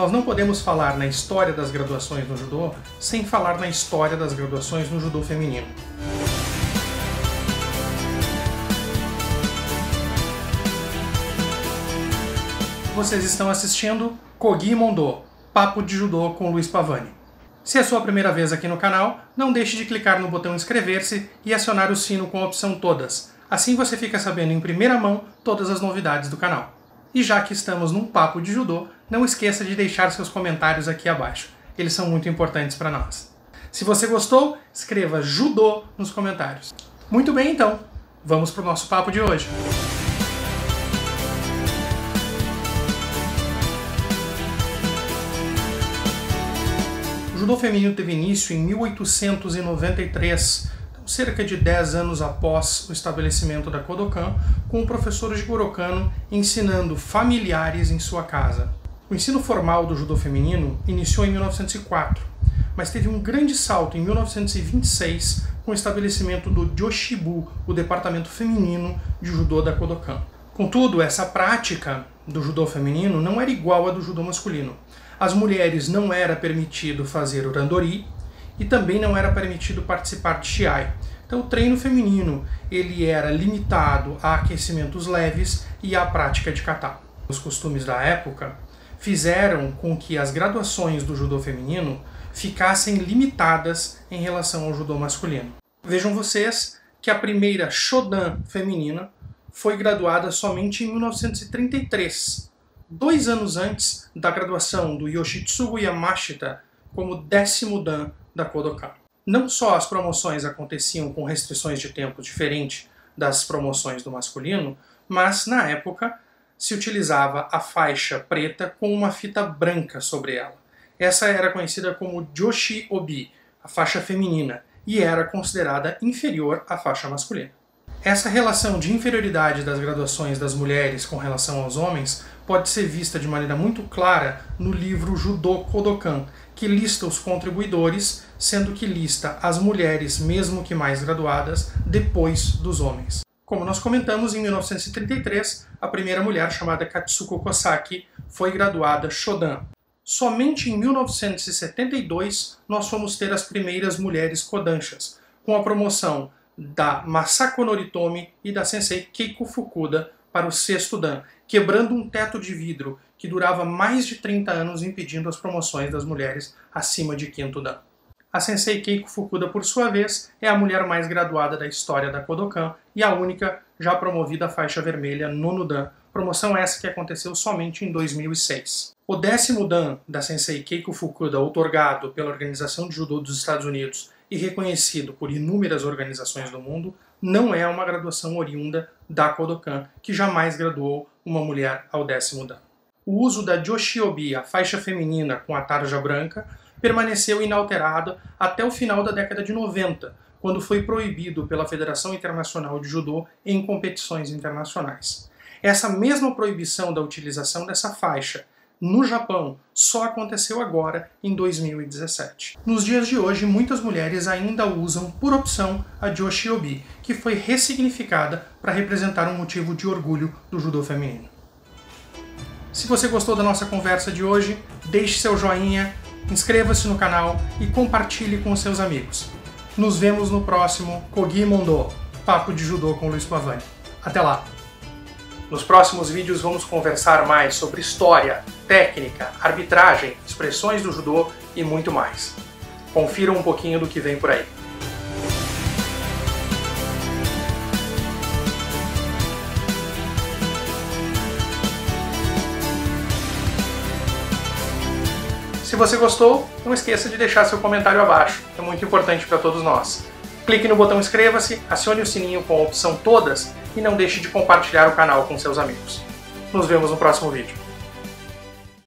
Nós não podemos falar na história das graduações no judô sem falar na história das graduações no judô feminino. Vocês estão assistindo Kogi Mondo, Papo de Judô com Luiz Pavani. Se é sua primeira vez aqui no canal, não deixe de clicar no botão inscrever-se e acionar o sino com a opção Todas. Assim você fica sabendo em primeira mão todas as novidades do canal. E já que estamos num papo de judô, não esqueça de deixar seus comentários aqui abaixo. Eles são muito importantes para nós. Se você gostou, escreva judô nos comentários. Muito bem, então, vamos para o nosso papo de hoje. O judô feminino teve início em 1893 cerca de 10 anos após o estabelecimento da Kodokan, com o professor Jigoro Kano ensinando familiares em sua casa. O ensino formal do judô feminino iniciou em 1904, mas teve um grande salto em 1926 com o estabelecimento do Joshibu, o departamento feminino de judô da Kodokan. Contudo, essa prática do judô feminino não era igual à do judô masculino. As mulheres não era permitido fazer o randori, e também não era permitido participar de Shiai. Então o treino feminino ele era limitado a aquecimentos leves e à prática de kata. Os costumes da época fizeram com que as graduações do judô feminino ficassem limitadas em relação ao judô masculino. Vejam vocês que a primeira Shodan feminina foi graduada somente em 1933, dois anos antes da graduação do Yoshitsugu Yamashita como décimo dan da Kodokan. Não só as promoções aconteciam com restrições de tempo diferentes das promoções do masculino, mas na época se utilizava a faixa preta com uma fita branca sobre ela. Essa era conhecida como Joshi Obi, a faixa feminina, e era considerada inferior à faixa masculina. Essa relação de inferioridade das graduações das mulheres com relação aos homens pode ser vista de maneira muito clara no livro Judo Kodokan, que lista os contribuidores, sendo que lista as mulheres, mesmo que mais graduadas, depois dos homens. Como nós comentamos, em 1933, a primeira mulher, chamada Katsuko Kosaki, foi graduada Shodan. Somente em 1972 nós fomos ter as primeiras mulheres Kodanshas, com a promoção da Masako Noritomi e da sensei Keiko Fukuda para o sexto dan, quebrando um teto de vidro que durava mais de 30 anos impedindo as promoções das mulheres acima de quinto dan. A sensei Keiko Fukuda, por sua vez, é a mulher mais graduada da história da Kodokan e a única já promovida à faixa vermelha nono dan, promoção essa que aconteceu somente em 2006. O décimo dan da sensei Keiko Fukuda, outorgado pela Organização de Judô dos Estados Unidos e reconhecido por inúmeras organizações do mundo, não é uma graduação oriunda da Kodokan, que jamais graduou uma mulher ao décimo dan o uso da Joshiobi, a faixa feminina com a tarja branca, permaneceu inalterado até o final da década de 90, quando foi proibido pela Federação Internacional de Judô em competições internacionais. Essa mesma proibição da utilização dessa faixa no Japão só aconteceu agora em 2017. Nos dias de hoje, muitas mulheres ainda usam por opção a Joshiobi, que foi ressignificada para representar um motivo de orgulho do judô feminino. Se você gostou da nossa conversa de hoje, deixe seu joinha, inscreva-se no canal e compartilhe com seus amigos. Nos vemos no próximo Kogi Mondo, Papo de Judô com Luiz Pavani. Até lá! Nos próximos vídeos vamos conversar mais sobre história, técnica, arbitragem, expressões do judô e muito mais. Confira um pouquinho do que vem por aí. Se você gostou, não esqueça de deixar seu comentário abaixo, é muito importante para todos nós. Clique no botão inscreva-se, acione o sininho com a opção todas e não deixe de compartilhar o canal com seus amigos. Nos vemos no próximo vídeo.